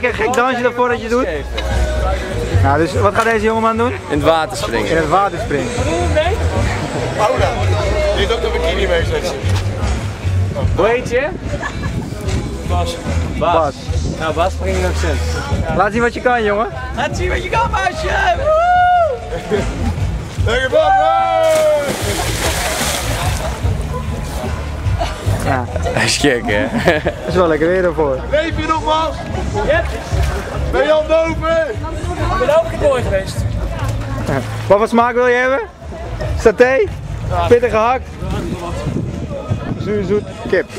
Lekker gek dansje ervoor dat je doet. Nou, dus wat gaat deze jongeman doen? In het water springen. In het water springen. Paula, die heeft ook de bikini mee, zegt ze. Hoe heet je? Bas. Nou, Bas springt nog zin. Laat zien wat je kan, jongen. Laat zien wat je kan, meisje! Lekker Bas! Ja, Hij is gek, hè? dat is wel lekker weer ervoor. Leef je nog, Bas? Ben je al boven? Ik ben ook mooi geweest. Wat voor smaak wil je hebben? Saté? Pittig gehakt? Zuur zoet kip.